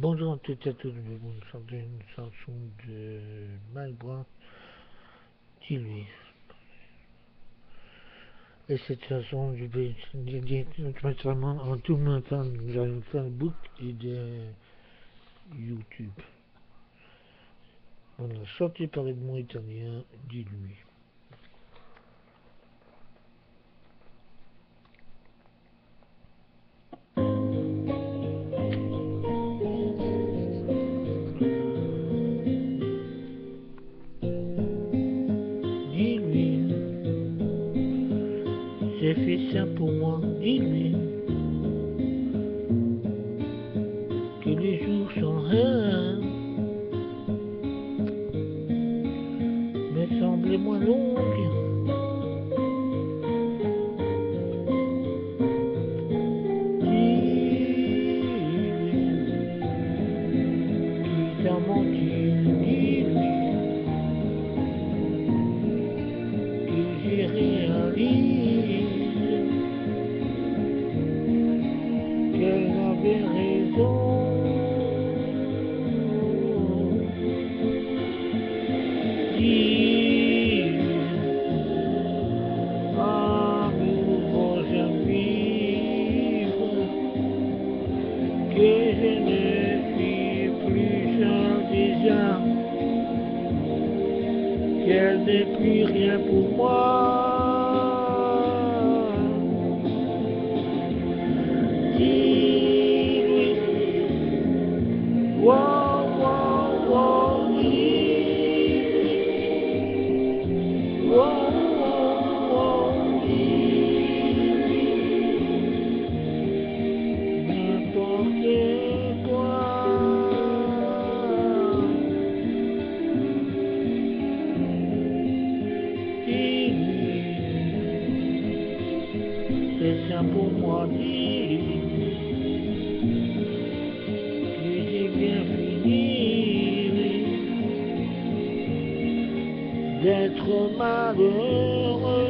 Bonjour à toutes et à tous, vous chantez une chanson de Mike Brown, dis-lui. Et cette chanson, je vais dédier naturellement en tout le temps, nous allons faire le book et de YouTube. Voilà, chanté par Edmond Italien, dis-lui. J'ai fait ça pour moi, dis-lui. Que les jours sont rares, me semblent moins longues. Qui t'a menti, que je ne suis plus un déjà qu'elle n'est plus rien pour moi. Pour moi, dis que j'ai bien fini d'être malheureux.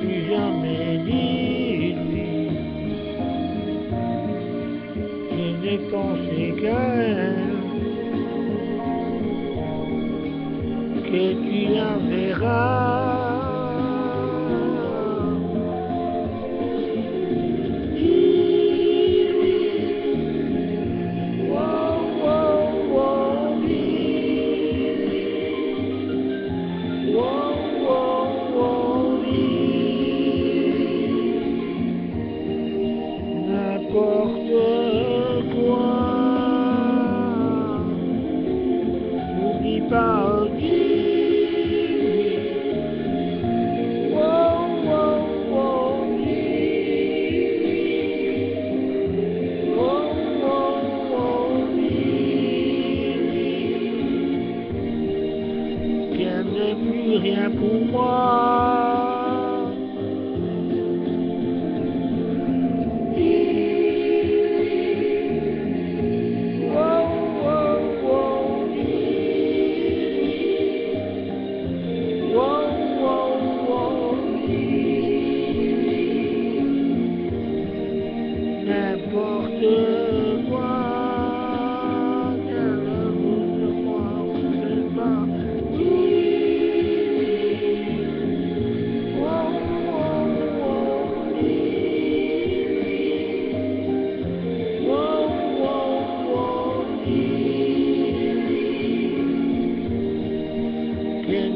Plus jamais n'ai pensé qu'à elle, que tu la verras. está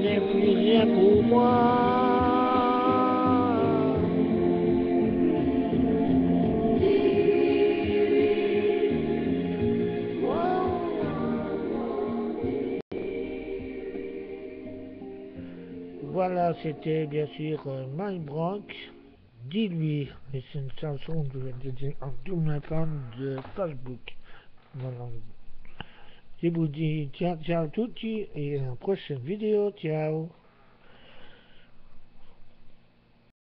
N'est plus rien pour moi. Voilà, c'était bien sûr euh, Mike Brock, dis-lui, et c'est une chanson que je à tous mes fans de Facebook. Ciao a tutti e al prossimo video, ciao!